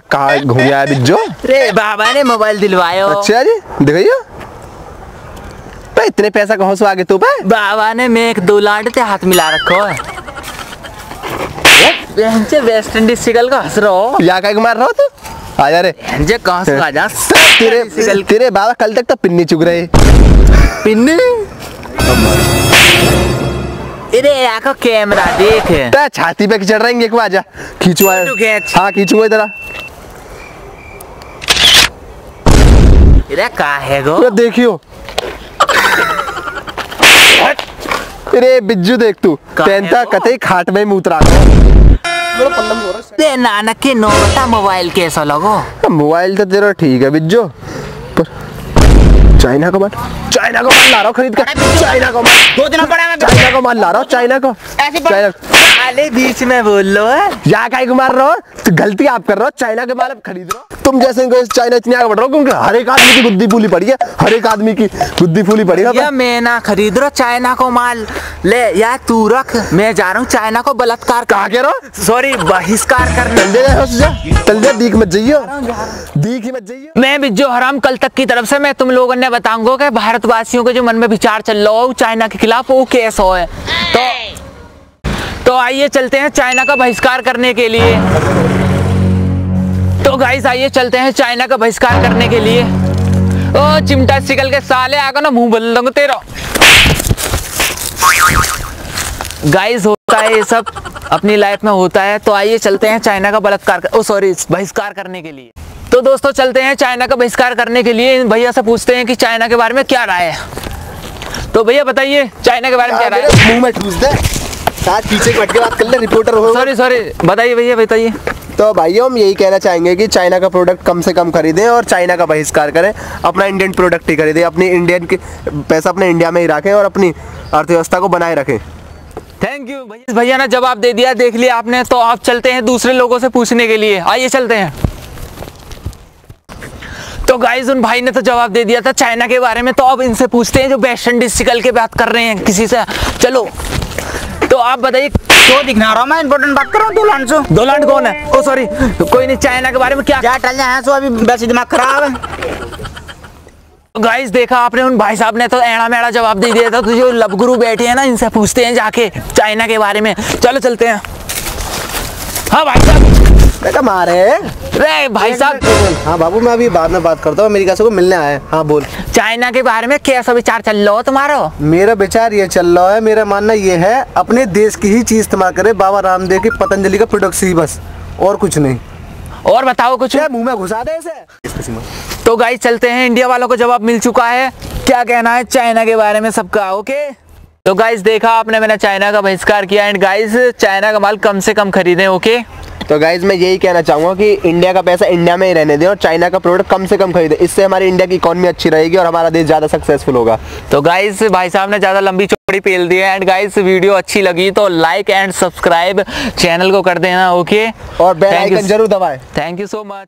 क्या कहा घूम आया बिज्जो रे बाबा ने मोबाइल दिलवाया। अच्छा जी दिखाइयो। पे इतने पैसा कहाँ से आ गए तू पे बाबा ने मैं एक दो लाड ते हाथ मिला रखो है। वेस्ट इंडीज सिगल का हंस रहो? या का मार रहा तू? आ जा रे। बेंचे कहाँ से आ जा? तेरे तेरे बाबा कल तक तो पिन्नी चुग रहे। पिन्नी? इरे आको कैमरा देख। छाती पे चढ़ रहेंगे एक बार जा। खींचवा। तू खींच। हाँ खींचूँगा इधर का है गो? तो देखियो। अरे बिज्जू देख तू। है कतई खाट में मुँह उतरा रे नानक के नो मोबाइल कैसा लगो? मोबाइल तो तेरा ठीक है बिज्जो। पर चाइना का माल चाइना का माल ला रहा हूँ खरीद कर चाइना का माल दो दिन पड़ा मैं चाइना का माल ला रहा हूँ चाइना का चाइना साले बीच में बोल लो है। या का मार रहे हो तो गलती आप कर रहे हो चाइना के माल अब खरीद रहे हो। तुम जैसे चाइना इतनी आगे बढ़ रहे हो क्योंकि हर एक आदमी की बुद्धि फूली पड़ी है हर एक आदमी की बुद्धि फूली पड़ी है। या मैं ना खरीद रहा चाइना को माल। ले या तू रख मैं जा रहा हूँ चाइना को बलात्कार कहा कह रहे? हो सॉरी बहिष्कार दे जाओ जा। दीख मत जाइयो। दीख मत जाइयो। मैं बिज्जो हराम कल तक की तरफ़ से मैं तुम लोगों ने बताऊँगा कि भारतवासियों के जो मन में विचार चल रहा हो चाइना के खिलाफ वो केस हो है। तो तो आइए चलते हैं चाइना का बहिष्कार करने के लिए। तो गाइस आइए चलते हैं चाइना का बहिष्कार करने के लिए। ओ चिमटा सिकल के साले आगा ना मुँह बदल दूँगा तेरा। गाइस होता है ये सब अपनी लाइफ में होता है। तो आइए चलते हैं चाइना का बलात्कार कर, ओ सॉरी बहिष्कार करने के लिए। तो दोस्तों चलते हैं चाइना का बहिष्कार करने के लिए। इन भैया से पूछते हैं कि चाइना के बारे में क्या राय है। तो भैया बताइए चाइना के बारे में क्या राय है? मुँह में ठूस दे। साथ पीछे बैठ के बात कर ले रिपोर्टर हो सॉरी सॉरी बताइए भैया बताइए। तो भाइयों, हम यही कहना चाहेंगे कि चाइना का प्रोडक्ट कम से कम खरीदें और चाइना का बहिष्कार करें। अपना इंडियन प्रोडक्ट ही खरीदें, अपनी इंडियन पैसा अपने इंडिया में ही रखें और अपनी अर्थव्यवस्था को बनाए रखें। थैंक यू भैया भैया ने जवाब दे दिया, देख लिया आपने। तो आप चलते हैं दूसरे लोगों से पूछने के लिए। आइए चलते हैं। तो गाइस उन भाई ने तो जवाब दे दिया था चाइना के बारे में। तो अब इनसे पूछते हैं जो वेस्ट इंडीज निकल के बात कर रहे हैं किसी से। चलो। तो आप बताइए क्यों दिखना रहा मैं? इंपोर्टेंट बात कर रहा हूँ दो दो से डोनाल्ड कौन है? ओ सॉरी कोई नहीं चाइना के बारे में क्या क्या टल जाए सो अभी? वैसे दिमाग खराब है। गाइस देखा आपने उन भाई साहब ने तो एड़ा मेड़ा जवाब दे दिया था। तो जो लब गुरु बैठे हैं ना इनसे पूछते हैं जाके चाइना के बारे में। चलो चलते हैं। हाँ भाई साहब। मारे रे भाई साहब। हाँ बाबू मैं अभी बाद में बात करता हूँ अमेरिका से को मिलने आया हाँ। बोल। चाइना के बारे में कैसा विचार चल रहा हो तुम्हारा? मेरा विचार ये चल रहा है मेरा मानना ये है अपने देश की ही चीज़ इस्तेमाल करे बाबा रामदेव की पतंजलि का प्रोडक्ट ही बस और कुछ नहीं। और बताओ कुछ। मुँह में घुसा दे इसे? तो गाइस चलते हैं इंडिया वालों को जवाब मिल चुका है। क्या कहना है चाइना के बारे में सबका ओके तो गाइस देखा आपने मैंने चाइना का बहिष्कार किया। एंड गाइस चाइना का माल कम से कम खरीदें ओके तो गाइज़ मैं यही कहना चाहूँगा कि इंडिया का पैसा इंडिया में ही रहने दें और चाइना का प्रोडक्ट कम से कम खरीदे। इससे हमारी इंडिया की इकोनॉमी अच्छी रहेगी और हमारा देश ज़्यादा सक्सेसफुल होगा। तो गाइस भाई साहब ने ज़्यादा लंबी चौड़ी पेल दी है। एंड गाइस वीडियो अच्छी लगी तो लाइक एंड सब्सक्राइब चैनल को कर देना ओके और बेल आइकन ज़रूर दबाएँ। Thank you so much